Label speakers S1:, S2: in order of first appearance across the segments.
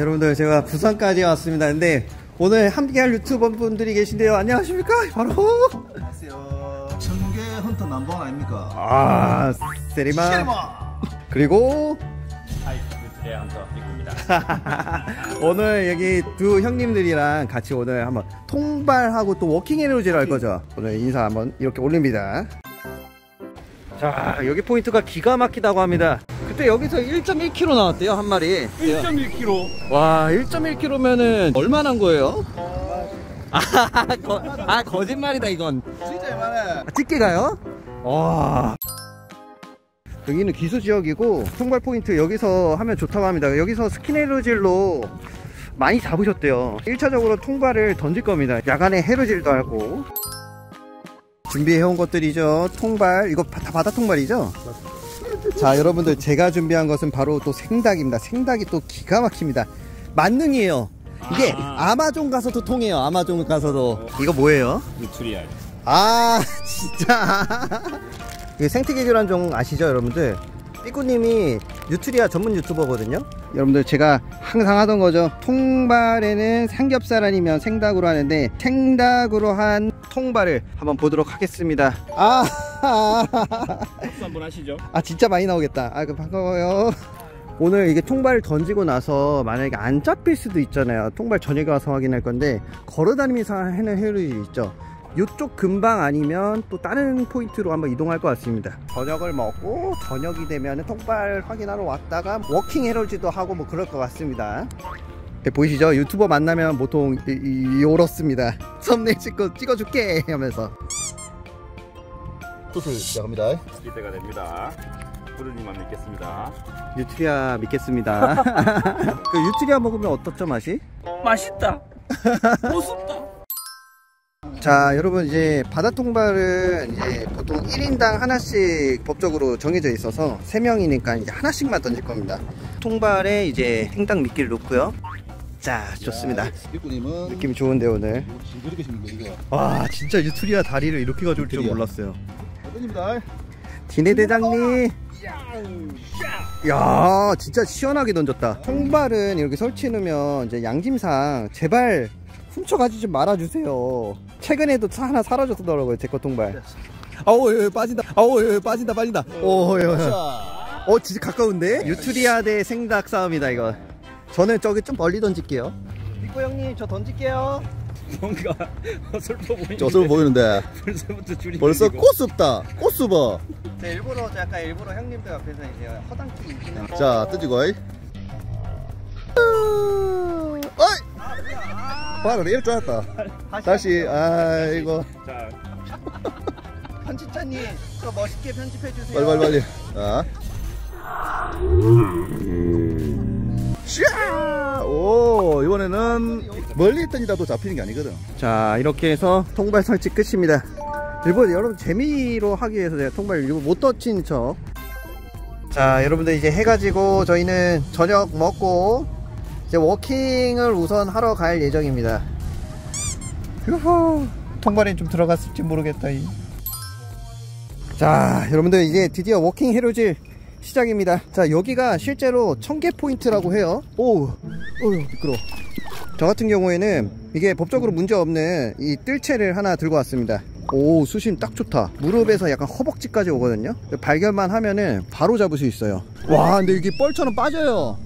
S1: 여러분들 제가 부산까지 왔습니다 근데 오늘 함께할 유튜버 분들이 계신데요 안녕하십니까 바로
S2: 안녕하세요. 청계 헌터 남방 아닙니까?
S1: 아 세리마. 그리고
S3: 하이 유튜브의 헌터 삐꾸입니다.
S1: 오늘 여기 두 형님들이랑 같이 오늘 한번 통발하고 또 walking 해루질을 할 거죠 오늘 인사 한번 이렇게 올립니다 자 여기 포인트가 기가 막히다고 합니다 그때 여기서 1.1kg 나왔대요 한 마리
S3: 1.1kg.
S1: 와 1.1kg면은 얼마나 한 거예요? 아, 거, 아 거짓말이다 이건
S2: 진짜 많아.
S1: 아, 찍게 가요? 와 여기는 기수 지역이고 통발 포인트 여기서 하면 좋다고 합니다 여기서 스키네로질로 많이 잡으셨대요 1차적으로 통발을 던질 겁니다 야간에 해로질도 하고 준비해온 것들이죠 통발 이거 다 바다 통발이죠? 자 여러분들 제가 준비한 것은 바로 또 생닭입니다. 생닭이 또 기가 막힙니다. 만능이에요. 이게
S3: 아.
S1: 아마존 가서도 통해요. 아마존 가서도. 이거 뭐예요?
S3: 뉴트리알.
S1: 아 진짜. 이 생태계 교란 종 아시죠 여러분들? 삐꾸님이 뉴트리아 전문 유튜버거든요. 여러분들 제가 항상 하던 거죠. 통발에는 삼겹살 아니면 생닭으로 하는데 생닭으로 한 통발을 한번 보도록 하겠습니다. 아,
S3: 박수 한번 하시죠.
S1: 아 진짜 많이 나오겠다. 아그 반가워요. 오늘 이게 통발을 던지고 나서 만약에 안 잡힐 수도 있잖아요. 통발 저녁에 와서 확인할 건데 걸어다니면서 하는 해루질이 있죠. 이쪽 근방 아니면 또 다른 포인트로 한번 이동할 것 같습니다. 저녁을 먹고 저녁이 되면 통발 확인하러 왔다가 walking 해루질도 하고 뭐 그럴 것 같습니다. 네, 보이시죠? 유튜버 만나면 보통 이, 이, 요렇습니다. 썸네일 찍고 찍어줄게 하면서
S2: 수술 시작합니다.
S3: 기대가 됩니다. 부르님만 믿겠습니다.
S1: 유트리아 믿겠습니다 그 유트리아 먹으면 어떻죠 맛이?
S3: 맛있다. 고습다.
S1: 자 여러분 이제 바다 통발은 이제 보통 1인당 하나씩 법적으로 정해져 있어서 3명이니까 이제 하나씩만 던질 겁니다 통발에 이제 행당 미끼를 놓고요 자 좋습니다 느낌 좋은데 오늘. 와 진짜 뉴트리아 다리를 이렇게 가져올 줄
S2: 뉴트리아.
S1: 몰랐어요
S2: 대표님입니다.
S1: 디네 대장님. 야 진짜 시원하게 던졌다. 통발은 이렇게 설치해 놓으면 이제 양심상 제발 훔쳐가지 좀 말아주세요. 최근에도 차 하나 사라졌더라고요 제 거 통발. 아우 예, 예, 빠진다. 아우 예, 예, 빠진다 빠진다. 오 예, 예.
S2: 자,
S1: 어 진짜 가까운데? 뉴트리아 대 생닭 싸움이다 이거. 저는 저기 좀 멀리 던질게요. 빅보 형님 저 던질게요
S3: 뭔가 어설퍼 보이는데.
S2: 저술 보이는데
S3: 벌써부터 줄이
S2: 벌써. 꽃습다. 꽃수버.
S1: 제 일부러 약간 일부러 형님들 앞에서 이제 허당기 이기는
S2: 자, 뜨지고. 어이. 봐라, 이럴 줄 알았다. 다시, 아이고.
S3: 자,
S1: 편집자님 저 멋있게 편집해 주세요
S2: 빨리, 빨리, 빨리. 자. 샤! 오, 이번에는 멀리 던지다도 잡히는 게 아니거든.
S1: 자 이렇게 해서 통발 설치 끝입니다. 일본 여러분 재미로 하기 위해서 제가 통발 일부러 못 던진 척자 여러분들 이제 해가지고 저희는 저녁 먹고 이제 walking을 우선 하러 갈 예정입니다. 휴후 통발엔 좀 들어갔을지 모르겠다 이. 자 여러분들 이제 드디어 walking 해루질 시작입니다. 자 여기가 실제로 청게 포인트라고 해요. 오 어휴 미끄러워 저 같은 경우에는 이게 법적으로 문제없는 이 뜰채를 하나 들고 왔습니다. 오 수심 딱 좋다. 무릎에서 약간 허벅지까지 오거든요. 발견만 하면은 바로 잡을 수 있어요. 와 근데 이게 뻘처럼 빠져요.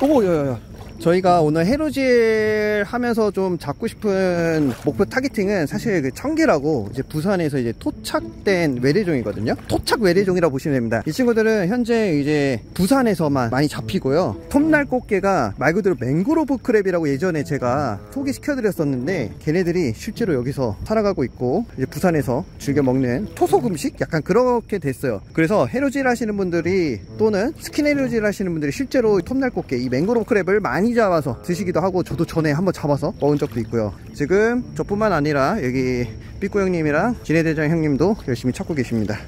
S1: 어머 야야야 저희가 오늘 해루질 하면서 좀 잡고 싶은 목표 targeting은 사실 그 청게라고 이제 부산에서 이제 토착된 외래종이거든요. 토착 외래종이라고 보시면 됩니다. 이 친구들은 현재 이제 부산에서만 많이 잡히고요. 톱날 꽃게가 말 그대로 mangrove crab이라고 예전에 제가 소개시켜 드렸었는데 걔네들이 실제로 여기서 살아가고 있고 이제 부산에서 즐겨 먹는 토속 음식 약간 그렇게 됐어요. 그래서 해루질 하시는 분들이 또는 스킨 해루질 하시는 분들이 실제로 톱날 꽃게 이 mangrove crab을 많이 잡아서 드시기도 하고 저도 전에 한번 잡아서 먹은 적도 있고요. 지금 저뿐만 아니라 여기 삐꾸 형님이랑 진해대장 형님도 열심히 찾고 계십니다.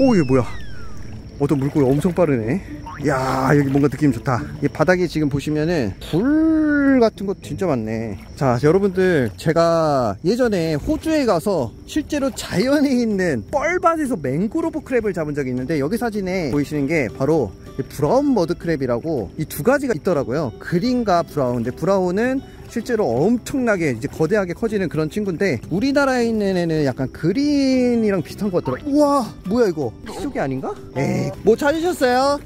S1: 오, 이게 뭐야? 어떤 물고기 엄청 빠르네. 야 여기 뭔가 느낌 좋다. 이 바닥에 지금 보시면은 굴 같은 거 진짜 많네. 자, 여러분들 제가 예전에 호주에 가서 실제로 자연에 있는 뻘밭에서 mangrove crab을 잡은 적이 있는데 여기 사진에 보이시는 게 바로 이 brown mud crab이라고 이 두 가지가 있더라고요. 그린과 브라운. 근데 브라운은 실제로 엄청나게 이제 거대하게 커지는 그런 친구인데 우리나라에 있는 애는 약간 그린이랑 비슷한 것 같더라. 우와, 뭐야 이거? 피조개 아닌가? 에이, 뭐 찾으셨어요?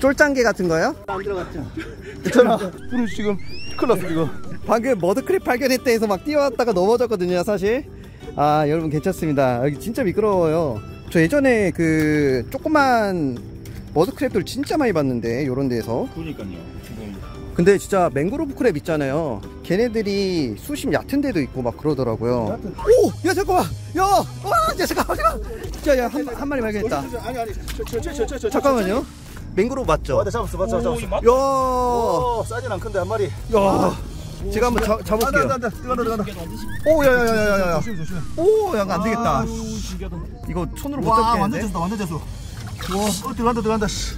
S1: 쫄짱개 같은 거요? 안 들어갔죠.
S2: 괜찮아. 푸른 지금 큰일 났어, 지금.
S1: 방금 머드크랩 발견했다 해서 막 뛰어왔다가 넘어졌거든요 사실 아 여러분 괜찮습니다 여기 진짜 미끄러워요 저 예전에 그 조그만 mud crab들 진짜 많이 봤는데 요런 데에서
S3: 그러니까요. 지금
S1: 근데 진짜 mangrove crab 있잖아요 걔네들이 수심 얕은 데도 있고 막 그러더라고요 오! 야 잠깐만! 야! 와! 야 잠깐만 잠깐만 야 한 한 마리 발견했다
S2: 아니, 아니. 저, 저, 저, 저, 저, 저.
S1: 잠깐만요 mangrove 맞죠?
S2: 맞다, 잡았어,
S3: 오,
S2: 잡았어.
S1: 야!
S2: 오, 사이즈는 안 큰데, 한 마리.
S1: 야! 제가 한번 잡, 잡을게요
S2: 안 돼, 안 돼, 들어간다, 들어간다.
S1: 오 야야야야야야
S2: 조심, 조심.
S1: 오 약간 안 되겠다
S2: 아,
S1: 이거 손으로 못
S2: 와, 완전
S1: 잡겠는데
S2: 졌어, 완전 졌어. 와, 어, 들어간다, 들어간다. 씨.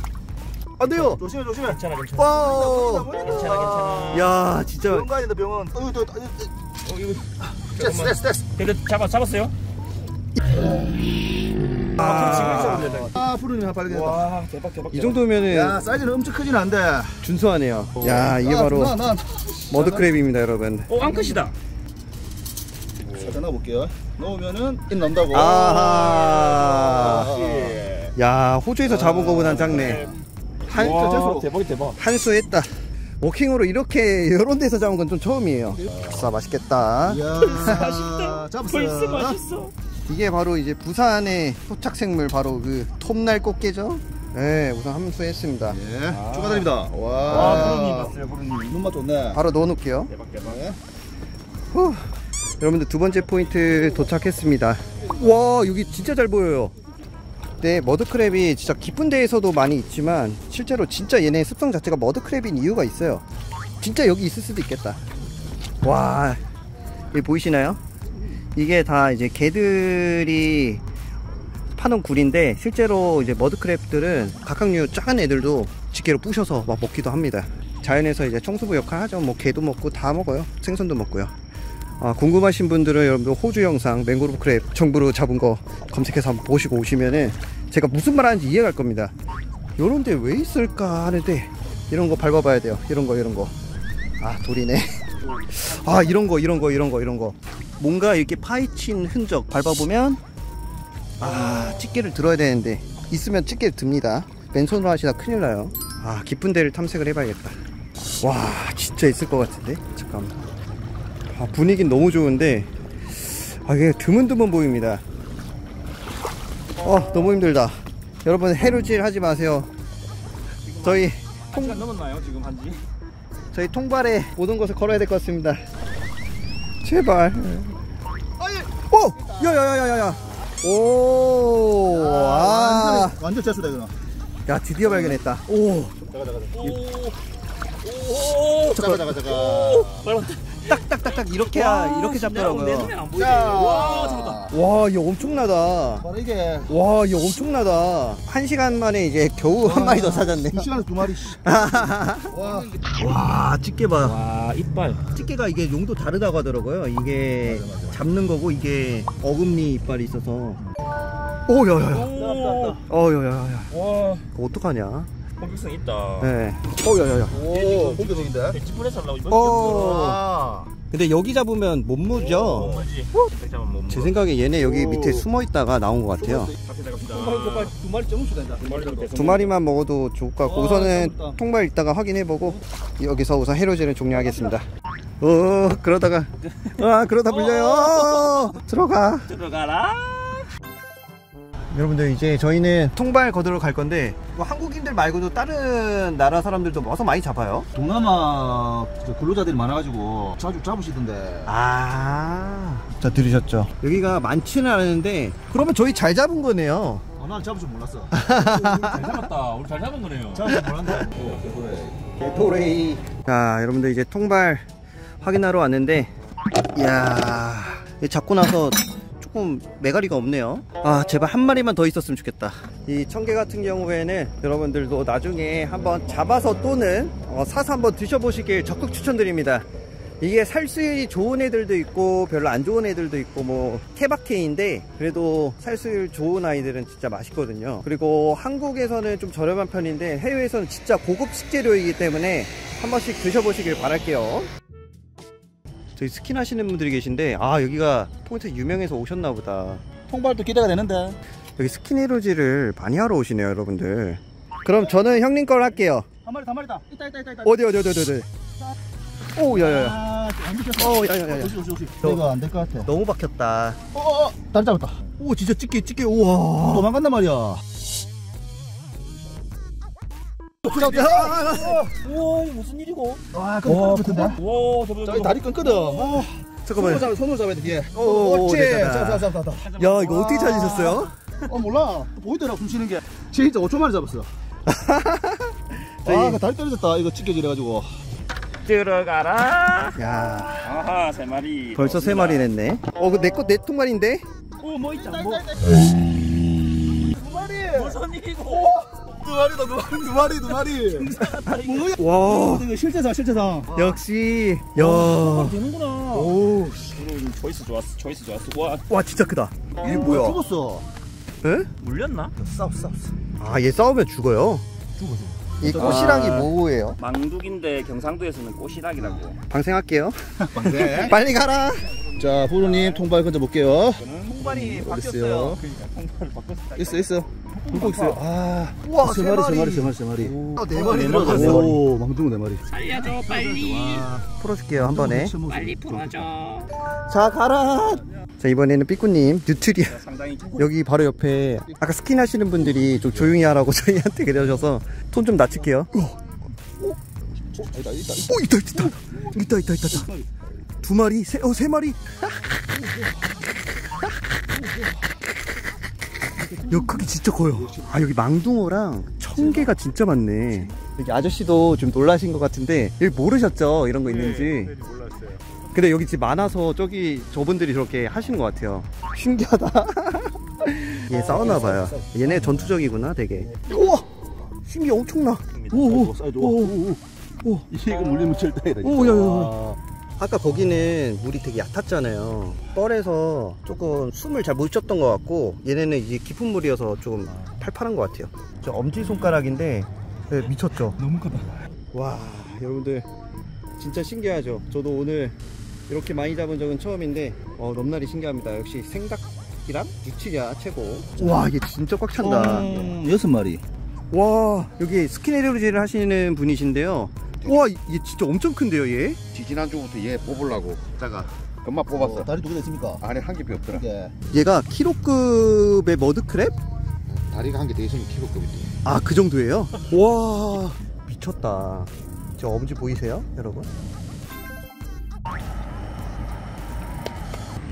S1: 안 돼요
S2: 조심해, 조심해.
S3: 괜찮아 괜찮아.
S1: 와
S3: 괜찮아 괜찮아.
S1: 야 진짜
S2: 병원 가야 된다, 병원. 어, 이거, 또, 어,
S3: 어, 이거
S2: 됐어, 됐어, 됐어.
S3: 근데 잡아 잡았어요?
S1: 아,
S2: 아, 푸른이 하나 발견했다.
S3: 와 대박 대박.
S1: 이 정도면은
S2: 야, 사이즈는 엄청 크진 않은데.
S1: 준수하네요 야 이게
S2: 아,
S1: 바로
S2: 나, 나.
S1: 머드크랩입니다 여러분
S3: 오 앙컷이다.
S2: 살짝 넣어볼게요. 넣으면은 인 넣는다고.
S1: 아하
S2: 예.
S1: 야 호주에서 잡은 거보단 작네 한,
S3: 와
S2: 재수.
S3: 대박이 대박.
S1: 한수 했다 워킹으로 이렇게 이런 데서 잡은 건 좀 처음이에요 아싸 맛있겠다
S2: 이야,
S3: 맛있다.
S2: 잡았어.
S3: 벌써 맛있어.
S1: 이게 바로 이제 부산의 토착생물 바로 그 톱날 꽃게죠 네 우선 함수했습니다
S2: 예, 축하드립니다. 와,
S3: 와 부르님 봤어요 부르님.
S2: 눈맛 좋네.
S1: 바로 넣어놓을게요
S3: 대박 대박.
S2: 네.
S1: 후. 여러분들 두 번째 포인트 도착했습니다. 와 여기 진짜 잘 보여요. 네 머드크랩이 진짜 깊은 데에서도 많이 있지만 실제로 진짜 얘네 습성 자체가 머드크랩인 이유가 있어요. 진짜 여기 있을 수도 있겠다. 와 여기 보이시나요? 이게 다 이제 개들이 파는 굴인데 실제로 이제 머드크랩들은 각각류 작은 애들도 집게로 부셔서 막 먹기도 합니다. 자연에서 이제 청소부 역할 하죠. 뭐 개도 먹고 다 먹어요. 생선도 먹고요. 아, 궁금하신 분들은 여러분들 호주 영상 맹그로브 크랩 정부로 잡은 거 검색해서 한번 보시고 오시면은 제가 무슨 말 하는지 이해갈 겁니다. 요런 데 왜 있을까 하는데 이런 거 밟아봐야 돼요. 이런 거 이런 거. 아 돌이네. 아 이런 거 이런 거 이런 거 이런 거. 뭔가 이렇게 파헤친 흔적 밟아보면 아 집게를 들어야 되는데 있으면 집게 듭니다. 맨손으로 하시다 큰일 나요. 아 깊은 데를 탐색을 해봐야겠다. 와 진짜 있을 것 같은데 잠깐만. 아, 분위기는 너무 좋은데 아 이게 드문드문 보입니다 어 너무 힘들다 여러분 해루질 하지 마세요 저희
S3: 한 시간 넘었나요 지금 한지?
S1: 저희 통발에 모든 것을 걸어야 될 것 같습니다 제발 오! 야야야야야 오! 아,
S2: 완전, 재수다, 이거는.
S1: 야 드디어 발견했다 오!
S2: 잠깐, 잠깐, 잠깐.
S3: 오.
S2: 잠깐, 잠깐, 잠깐.
S3: 빨랐다.
S1: 딱딱딱딱 이렇게 하- 이렇게
S3: 내
S1: 잡더라고요.
S3: 와 잡았다.
S1: 와 이거 엄청나다
S2: 이게.
S1: 와 이거 엄청나다 한 시간 만에 이제 겨우 한 마리 더 찾았네
S2: 두 시간에 두 마리. 씨. 와,
S1: 와 집게
S3: 봐와 이빨.
S1: 집게가 이게 용도 다르다고 하더라고요 이게
S2: 맞아, 맞아.
S1: 잡는 거고 이게 어금니 이빨이 있어서 오 야 야야
S3: 오.
S1: 어 야 야 야
S3: 와
S1: 어떡하냐
S3: 공격성 있다.
S1: 네어 야야 야
S2: 오, 공격적인데.
S3: 백지분에 살라고 이번.
S1: 근데 여기 잡으면 못 무죠. 제 생각에 얘네 여기
S2: 오.
S1: 밑에 숨어 있다가 나온 것 같아요.
S2: 두 마리 정수 된다.
S3: 두 마리 정도
S1: 두 마리만 먹어도 좋을 것 같고
S2: 와,
S1: 우선은. 통발 이따가 확인해보고 여기서 우선 해로질을 종료하겠습니다 어 그러다가 아 그러다 물려요 어, 들어가
S3: 들어가라.
S1: 여러분들 이제 저희는 통발 거들어 갈 건데 뭐 한국인들 말고도 다른 나라 사람들도 와서 많이 잡아요
S2: 동남아 저 근로자들이 많아가지고 자주 잡으시던데.
S1: 아, 자 들으셨죠? 여기가 많지는 않은데 그러면 저희 잘 잡은 거네요.
S2: 아, 난 잡을 줄 몰랐어.
S3: 잘 잡았다. 우리 잘 잡은 거네요.
S2: 잡을 줄. 그래.
S1: 개토레이. 자, 여러분들 이제 통발 확인하러 왔는데, 이야, 잡고 나서 조금 매가리가 없네요. 아, 제발 한 마리만 더 있었으면 좋겠다. 이 청개 같은 경우에는 여러분들도 나중에 한번 잡아서 또는 어, 사서 한번 드셔보시길 적극 추천드립니다. 이게 살수율이 좋은 애들도 있고 별로 안 좋은 애들도 있고 뭐 케바케인데 그래도 살수율 좋은 아이들은 진짜 맛있거든요 그리고 한국에서는 좀 저렴한 편인데 해외에서는 진짜 고급 식재료이기 때문에 한 번씩 드셔보시길 바랄게요 저희 스킨 하시는 분들이 계신데 아 여기가 포인트 유명해서 오셨나 보다
S2: 통발도 기대가 되는데.
S1: 여기 스킨 해루질을 많이 하러 오시네요 여러분들 그럼 저는 형님 걸 할게요
S2: 한 마리, 한 마리다. 있다, 있다, 있다, 있다.
S1: 어디 어디 어디 어디 어디 오 야야야
S2: 아, 안. 어
S1: 야야야
S2: 오시, 오시, 오시. 이거 안 될 것 같아.
S1: 너무 박혔다
S2: 어, 어, 어. 다리 잡았다.
S1: 오 진짜 집게 집게 우와
S2: 도망간단 말이야.
S3: 오 무슨 일이고?
S2: 와, 그거 붙은데?
S3: 오 저거
S2: 저기 다리 끊거든. 아,
S1: 잠깐만요
S2: 손으로 잡아, 손으로 잡아야 돼. 잡아, 잡아, 잡아.
S1: 야 이거 어떻게 찾으셨어요?
S2: 어, 몰라. 보이더라, 훔치는 게. 진짜 5초 만에 잡았어. 아, 그 다리 떨어졌다. 이거 찢겨지래 가지고.
S3: 들어가라.
S1: 야
S3: 아하 세 마리.
S1: 벌써 세 마리 냈네 어그내거내 통발인데
S3: 오뭐 있다 뭐.
S2: 두 마리!
S3: 무슨 일이고?
S2: 두 마리다, 두 마리, 두 마리, 두 마리. 뭐야?
S1: 와
S2: 이거 실제상, 실제상.
S1: 역시 야
S3: 되는구나.
S1: 오,
S3: 음, 초이스 좋았어. 초이스 좋았어.
S1: 와와 진짜 크다 이게 뭐야
S2: 죽었어.
S1: 에?
S3: 물렸나?
S2: 싸우, 싸우.
S1: 아얘 싸우면 죽어요
S2: 죽어, 죽어.
S1: 이 꼬시락이
S3: 아.
S1: 뭐예요?
S3: 망둑인데 경상도에서는 꼬시락이라고.
S1: 방생할게요
S2: 네.
S1: 빨리 가라
S2: 자, 부르님 통발 건져볼게요.
S3: 통발이 바뀌었어요. 그러니까 통발을 바꿨어.
S2: 있어, 있어. 물고 있어요. 아,
S1: 우와
S2: 세 마리, 세 마리, 세 마리, 세 마리.
S1: 어,
S2: 네네
S1: 마리
S2: 마리.
S1: 들어갔어
S2: 오, 망둥어 네 마리.
S3: 살려줘 빨리.
S1: 풀어줄게요 한 번에.
S3: 빨리 풀어줘.
S1: 자 가라! 자 이번에는 삐꾸님 뉴트리아. 여기 바로 옆에 아까 스킨 하시는 분들이 좀 조용히 하라고 저희한테 그러셔서 톤좀 낮출게요.
S2: 아니다, 있다,
S1: 오 있다 있다. 있다 있다 있다 있다. 두 마리 세 어 세 마리 야 크기 진짜 커요. 아 여기 망둥어랑 청개가 진짜 많네. 여기 아저씨도 좀 놀라신 것 같은데 여기 모르셨죠? 이런 거 있는지? 근데 여기 집 많아서 저기 저분들이 저렇게 하시는 것 같아요. 신기하다. 얘 싸우나봐요. 얘네 전투적이구나 되게. 우와! 힘이 엄청나.
S2: 오, 오, 사이즈, 오, 오, 오, 오. 이거 물리면 절대 아니다.
S1: 오, 야, 야, 아까 거기는 물이 되게 얕았잖아요. 뻘에서 조금 숨을 잘 못 쉬었던 것 같고 얘네는 이제 깊은 물이어서 조금 팔팔한 것 같아요. 저 엄지 손가락인데 네, 미쳤죠.
S2: 너무 크다.
S1: 와 여러분들 진짜 신기하죠. 저도 오늘 이렇게 많이 잡은 적은 처음인데 어, 넘날이 신기합니다. 역시 생닭이랑 유치가 최고. 와 이게 진짜 꽉 찬다.
S2: 음, 여섯 마리.
S1: 와 여기 스킨 해루질을 하시는 분이신데요. 와 얘 진짜 엄청 큰데요 얘?
S4: 지지난 주부터 얘 뽑으려고 자가 엄마 뽑았어
S2: 어, 다리 두 개 있습니까?
S4: 안에 한 개밖에 없더라
S2: 예.
S1: 얘가 키로급의 mud crab?
S4: 다리가 한 개 더 있으면 키로급이지
S1: 아 그 정도예요? 와 미쳤다 저 엄지 보이세요 여러분?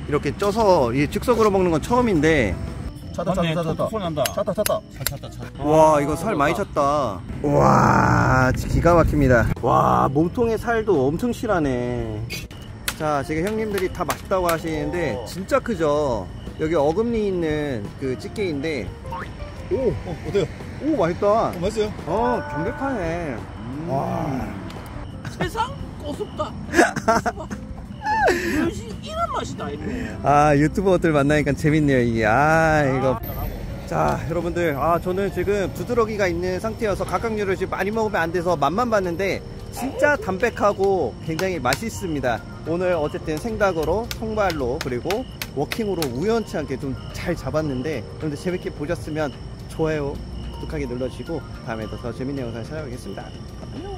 S1: 이렇게 쪄서 이 즉석으로 먹는 건 처음인데
S2: 찼다, 찼다, 찼다.
S3: 소리 난다.
S2: 찼다, 찼다.
S1: 와 이거 살 많이 찼다 와 기가 막힙니다 와 몸통에 살도 엄청 실하네 자 지금 형님들이 다 맛있다고 하시는데 진짜 크죠 여기 어금니 있는 그 찌개인데 오
S2: 어, 어때요?
S1: 오 맛있다
S2: 어, 맛있어요?
S1: 어 담백하네 와
S3: 세상 꼬숩다. 이런 맛이다 이거.
S1: 아 유튜버들 만나니까 재밌네요 이게. 아 이거. 자 여러분들. 아 저는 지금 두드러기가 있는 상태여서 각각류를 지금 많이 먹으면 안 돼서 맛만 봤는데 진짜 담백하고 굉장히 맛있습니다. 오늘 어쨌든 생닭으로 통발로 그리고 워킹으로 우연치 않게 좀 잘 잡았는데 여러분들 재밌게 보셨으면 좋아요 구독하기 눌러주시고 다음에도 더 재밌는 영상 찾아오겠습니다. 안녕